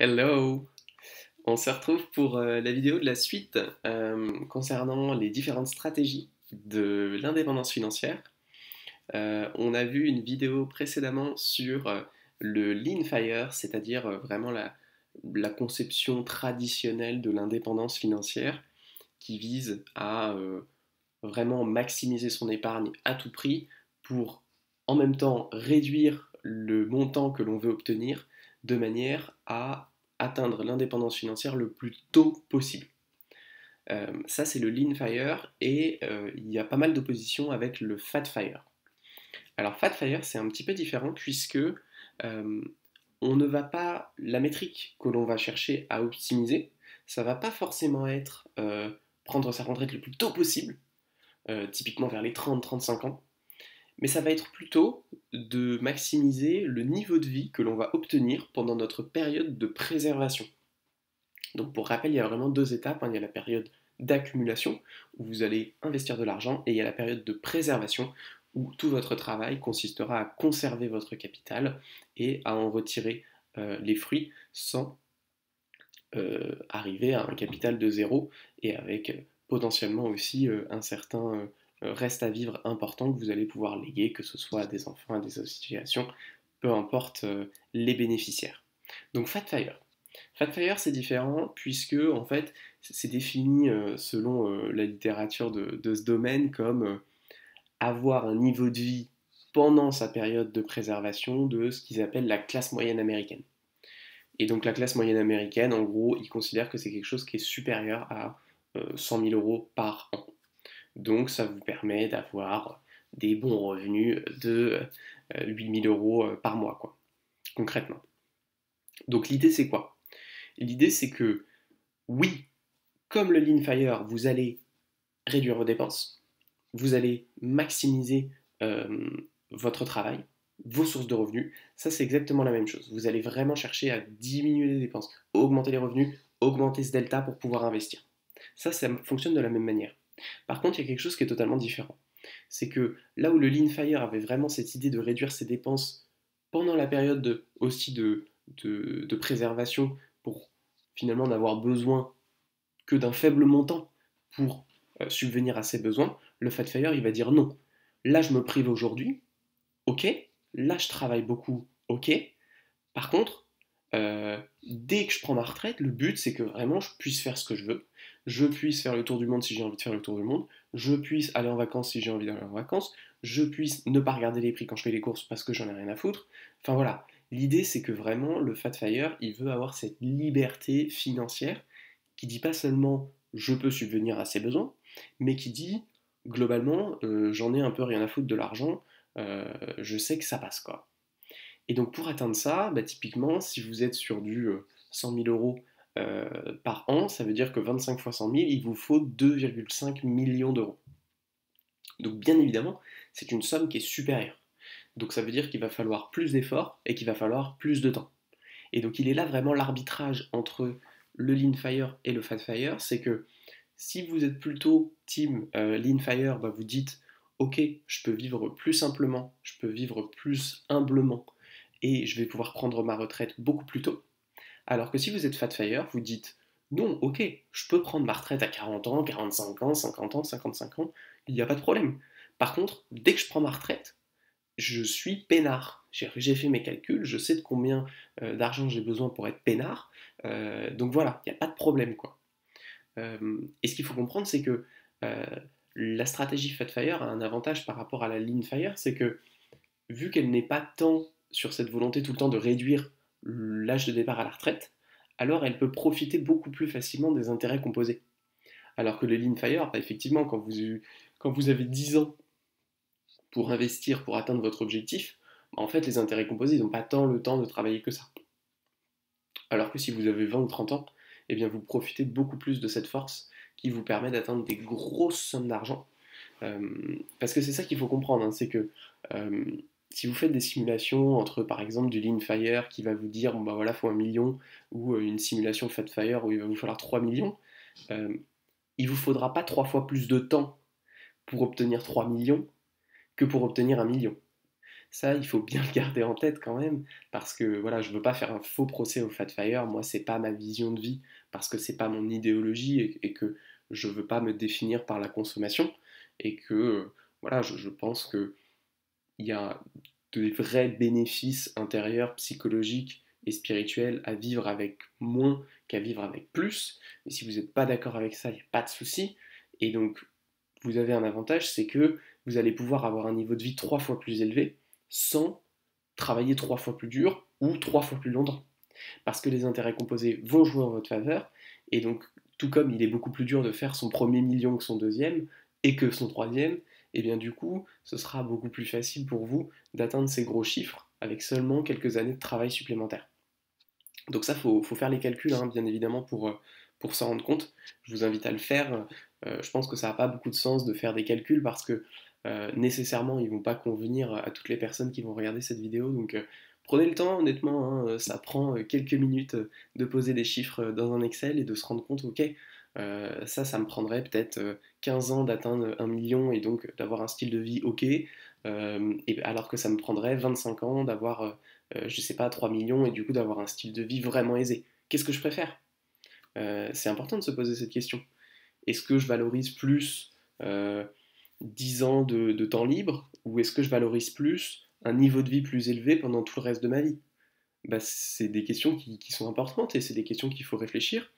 Hello On se retrouve pour euh, la vidéo de la suite euh, concernant les différentes stratégies de l'indépendance financière. Euh, on a vu une vidéo précédemment sur le Lean Fire, c'est-à-dire vraiment la, la, conception traditionnelle de l'indépendance financière qui vise à vraiment maximiser son épargne à tout prix pour en même temps réduire le montant que l'on veut obtenir de manière à atteindre l'indépendance financière le plus tôt possible. Euh, ça, c'est le Lean Fire et euh, il y a pas mal d'opposition avec le Fat Fire. Alors, Fat Fire, c'est un petit peu différent puisque euh, on ne va pas, la métrique que l'on va chercher à optimiser, ça va pas forcément être prendre sa retraite le plus tôt possible, typiquement vers les 30-35 ans, mais ça va être plutôt de maximiser le niveau de vie que l'on va obtenir pendant notre période de préservation. Donc pour rappel, il y a vraiment deux étapes. Hein. Il y a la période d'accumulation, où vous allez investir de l'argent, et il y a la période de préservation, où tout votre travail consistera à conserver votre capital et à en retirer euh, les fruits sans euh, arriver à un capital de zéro et avec euh, potentiellement aussi un certain reste à vivre important que vous allez pouvoir léguer, que ce soit à des enfants, à des associations, peu importe euh, les bénéficiaires. Donc Fat Fire. Fat Fire c'est différent puisque en fait c'est défini euh, selon la littérature de, ce domaine comme avoir un niveau de vie pendant sa période de préservation de ce qu'ils appellent la classe moyenne américaine. Et donc la classe moyenne américaine, en gros, ils considèrent que c'est quelque chose qui est supérieur à 100 000 euros par an. Donc ça vous permet d'avoir des bons revenus de 8000 euh, euros euh, par mois, quoi, concrètement. Donc l'idée c'est quoi? L'idée c'est que oui, comme le Lean Fire, vous allez réduire vos dépenses, vous allez maximiser euh, votre travail, vos sources de revenus, ça c'est exactement la même chose. Vous allez vraiment chercher à diminuer les dépenses, augmenter les revenus, augmenter ce delta pour pouvoir investir. Ça, ça fonctionne de la même manière. Par contre, il y a quelque chose qui est totalement différent. C'est que là où le Lean Fire avait vraiment cette idée de réduire ses dépenses pendant la période aussi de, préservation pour finalement n'avoir besoin que d'un faible montant pour euh, subvenir à ses besoins, le Fat Fire il va dire non. Là je me prive aujourd'hui, ok. Là je travaille beaucoup, ok. Par contre, euh, dès que je prends ma retraite, le but c'est que vraiment je puisse faire ce que je veux, je puisse faire le tour du monde si j'ai envie de faire le tour du monde, je puisse aller en vacances si j'ai envie d'aller en vacances, je puisse ne pas regarder les prix quand je fais les courses parce que j'en ai rien à foutre. Enfin voilà, l'idée c'est que vraiment le Fat Fire, il veut avoir cette liberté financière qui dit pas seulement je peux subvenir à ses besoins, mais qui dit globalement euh, j'en ai un peu rien à foutre de l'argent, euh, je sais que ça passe quoi. Et donc pour atteindre ça, bah, typiquement si vous êtes sur du 100 euh, 000 euros euh, par an, ça veut dire que 25 fois 100 000, il vous faut 2,5 millions d'euros. Donc bien évidemment, c'est une somme qui est supérieure. Donc ça veut dire qu'il va falloir plus d'efforts et qu'il va falloir plus de temps. Et donc il est là vraiment l'arbitrage entre le Lean Fire et le Fat Fire, c'est que si vous êtes plutôt team euh, Lean Fire, bah, vous dites ok, je peux vivre plus simplement, je peux vivre plus humblement et je vais pouvoir prendre ma retraite beaucoup plus tôt. Alors que si vous êtes fat fire, vous dites non, ok, je peux prendre ma retraite à 40 ans, 45 ans, 50 ans, 55 ans, il n'y a pas de problème. Par contre, dès que je prends ma retraite, je suis peinard. J'ai fait mes calculs, je sais de combien euh, d'argent j'ai besoin pour être peinard. Euh, donc voilà, il n'y a pas de problème. quoi. Euh, et ce qu'il faut comprendre, c'est que la stratégie Fat Fire a un avantage par rapport à la Lean Fire, c'est que vu qu'elle n'est pas tant sur cette volonté tout le temps de réduire l'âge de départ à la retraite, alors elle peut profiter beaucoup plus facilement des intérêts composés. Alors que le Lean Fire, bah, effectivement, quand vous, avez 10 ans pour investir, pour atteindre votre objectif, bah, en fait, les intérêts composés, n'ont pas tant le temps de travailler que ça. Alors que si vous avez 20 ou 30 ans, eh bien, vous profitez beaucoup plus de cette force qui vous permet d'atteindre des grosses sommes d'argent. Euh, parce que c'est ça qu'il faut comprendre, hein, c'est que euh, si vous faites des simulations entre par exemple du Lean Fire qui va vous dire bon bah voilà faut un million ou euh, une simulation Fat Fire où il va vous falloir 3 millions, euh, il vous faudra pas trois fois plus de temps pour obtenir 3 millions que pour obtenir un million. Ça, il faut bien le garder en tête quand même, parce que voilà, je veux pas faire un faux procès au Fat Fire. Moi, c'est pas ma vision de vie, parce que c'est pas mon idéologie et, que je veux pas me définir par la consommation et que voilà, je, pense que il y a de vrais bénéfices intérieurs, psychologiques et spirituels à vivre avec moins qu'à vivre avec plus. Mais si vous n'êtes pas d'accord avec ça, il n'y a pas de souci. Et donc, vous avez un avantage, c'est que vous allez pouvoir avoir un niveau de vie trois fois plus élevé sans travailler trois fois plus dur ou trois fois plus longtemps. Parce que les intérêts composés vont jouer en votre faveur, et donc tout comme il est beaucoup plus dur de faire son premier million que son deuxième, et que son troisième, et eh bien du coup, ce sera beaucoup plus facile pour vous d'atteindre ces gros chiffres avec seulement quelques années de travail supplémentaire. Donc ça, il faut, faire les calculs, hein, bien évidemment, pour, euh, pour s'en rendre compte. Je vous invite à le faire. Euh, je pense que ça n'a pas beaucoup de sens de faire des calculs parce que euh, nécessairement, ils ne vont pas convenir à toutes les personnes qui vont regarder cette vidéo. Donc prenez le temps, honnêtement, hein, ça prend quelques minutes de poser des chiffres dans un Excel et de se rendre compte, ok, ça, ça me prendrait peut-être 15 ans d'atteindre un million et donc d'avoir un style de vie ok, et alors que ça me prendrait 25 ans d'avoir, je sais pas, 3 millions et du coup d'avoir un style de vie vraiment aisé. Qu'est-ce que je préfère? C'est important de se poser cette question. Est-ce que je valorise plus 10 ans de, temps libre ou est-ce que je valorise plus un niveau de vie plus élevé pendant tout le reste de ma vie? Bah, C'est des questions qui, sont importantes et c'est des questions qu'il faut réfléchir.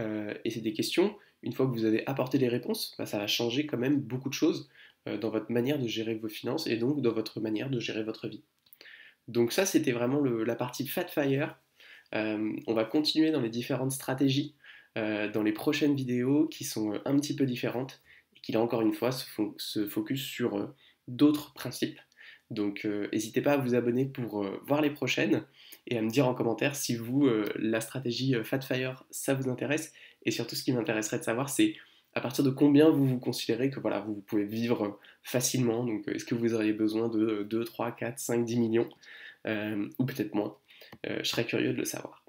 Euh, et c'est des questions, une fois que vous avez apporté les réponses, bah, ça va changer quand même beaucoup de choses euh, dans votre manière de gérer vos finances et donc dans votre manière de gérer votre vie. Donc ça, c'était vraiment la partie Fat Fire. Euh, on va continuer dans les différentes stratégies dans les prochaines vidéos qui sont un petit peu différentes et qui là encore une fois se, focus sur d'autres principes. Donc n'hésitez pas à vous abonner pour voir les prochaines et à me dire en commentaire si vous, euh, la stratégie euh, Fat Fire, ça vous intéresse. Et surtout, ce qui m'intéresserait de savoir, c'est à partir de combien vous vous considérez que voilà, vous pouvez vivre facilement. Donc, est-ce que vous auriez besoin de 2, 3, 4, 5, 10 millions euh, ou peut-être moins? Je serais curieux de le savoir.